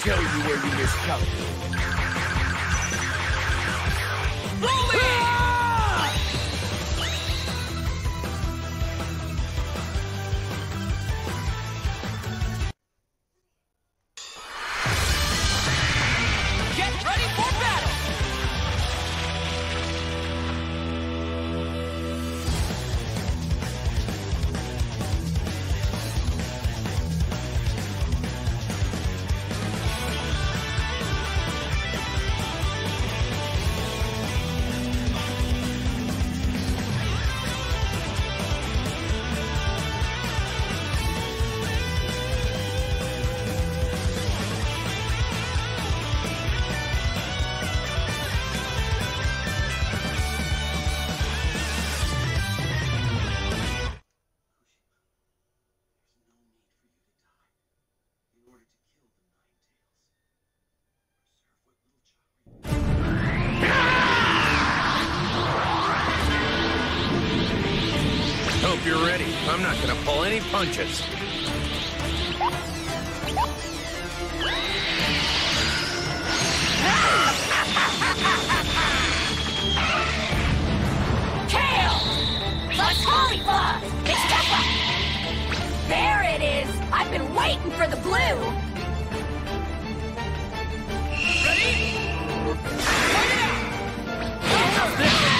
tell you where you miscalculated. hope you're ready. I'm not gonna pull any punches. Kale! The Caulifla! It's Kefla! There it is! I've been waiting for the blue! Ready? Point it out!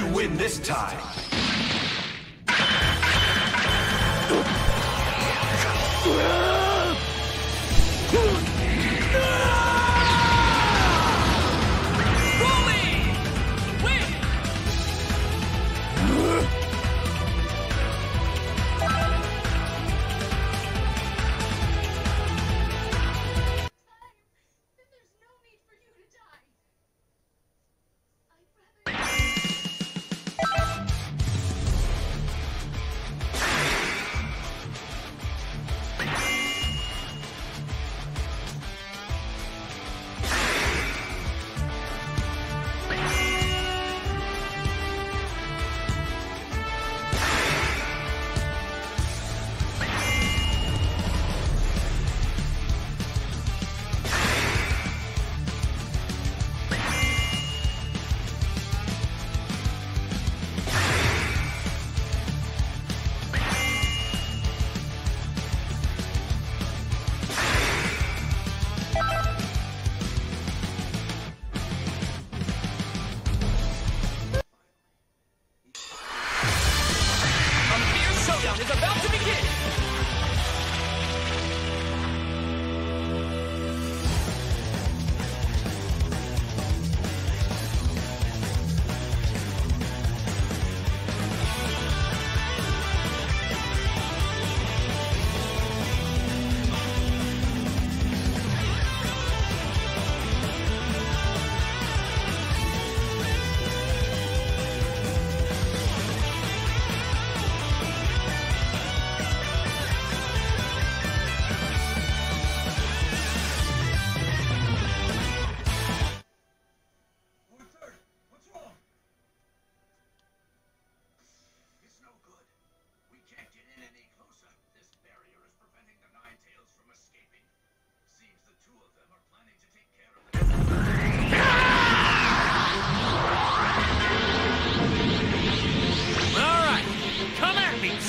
you win this time.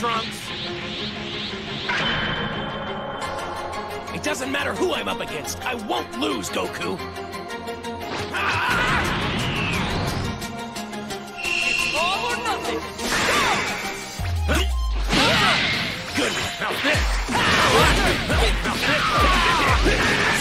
Trunks. It doesn't matter who I'm up against. I won't lose, Goku. It's all or nothing. Go! Good. Now this. Now this.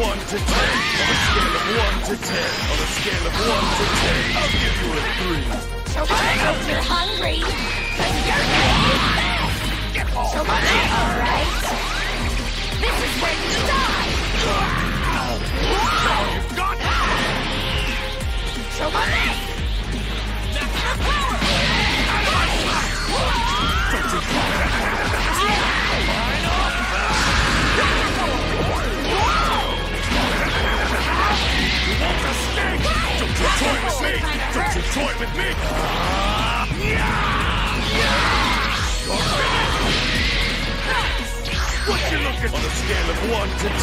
1 to 10, on a scale of 1 to 10, on a scale of 1 to 10, I'll give you a 3. So I hope you're hungry, cause you're gonna eat fast! So alright! This is where you die! You've got So toy with me! Don't you toy with me! What you looking on a scale of 1 to 10?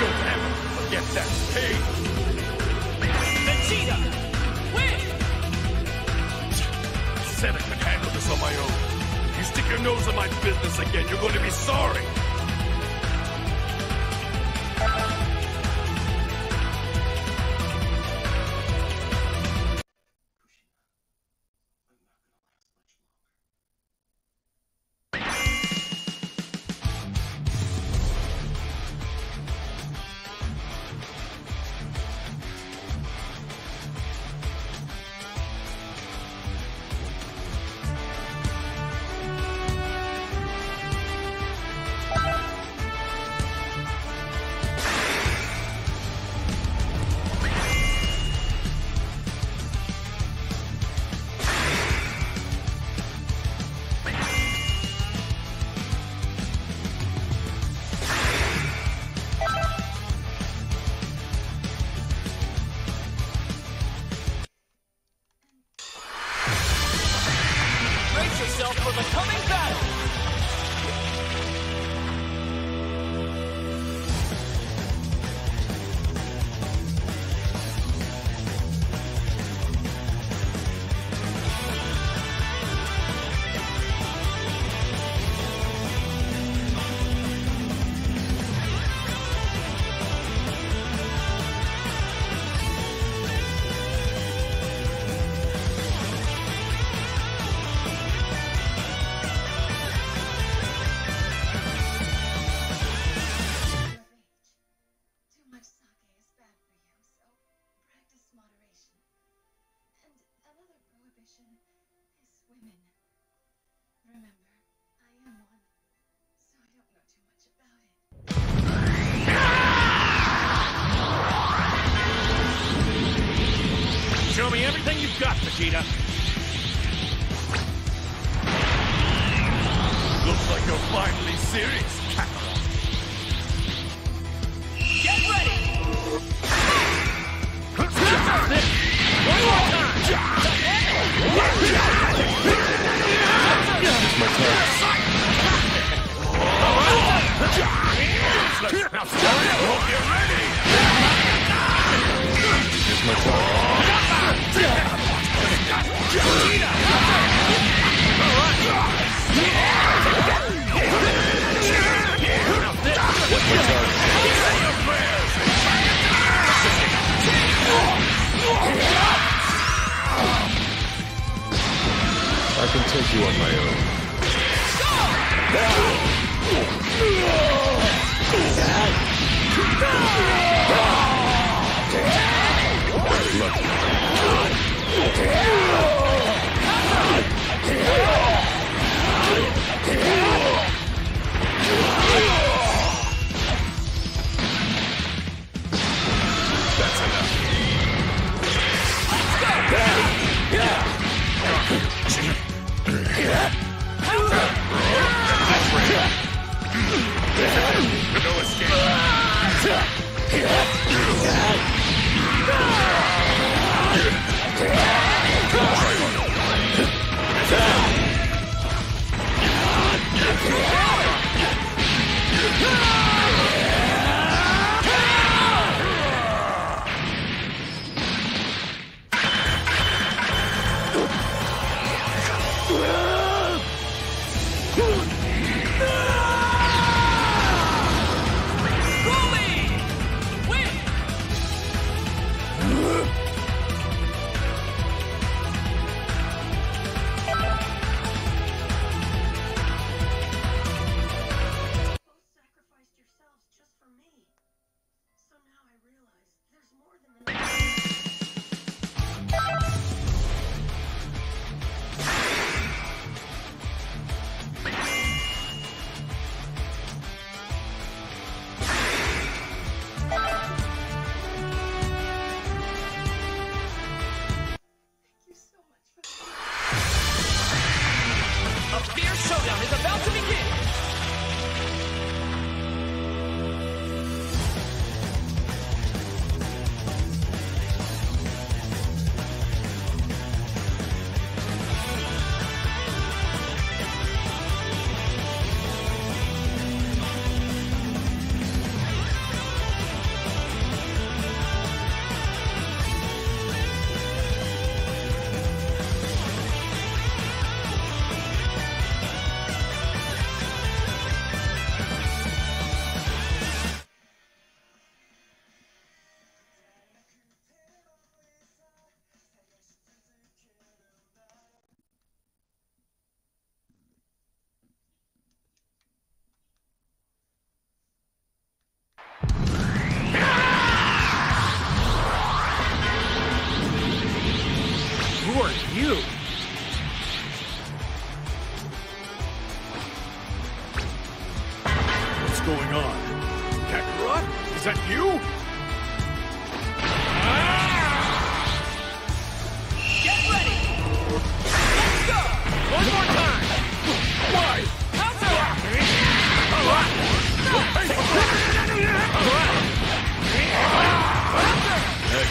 Don't ever forget that. Said I could handle this on my own. Stick your nose in my business again, you're going to be sorry. I can take you on my own. Lucky. No escape.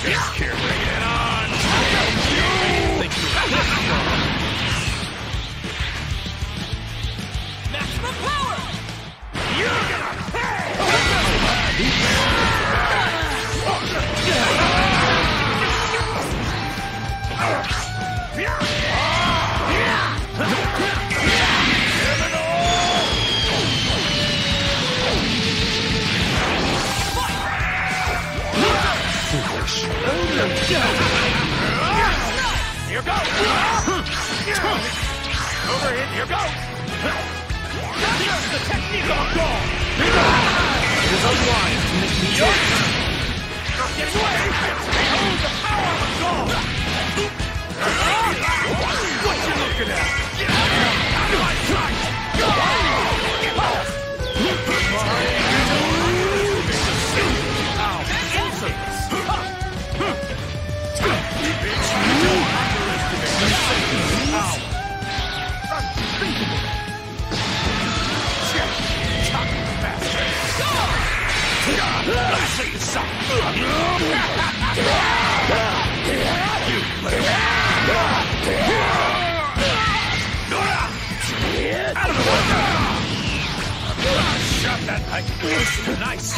Just can't The technique of God. It is unwise to make me Your turn. Get away. Behold the power of God. What you looking at? Show you. Out of the way! Shot that like nice.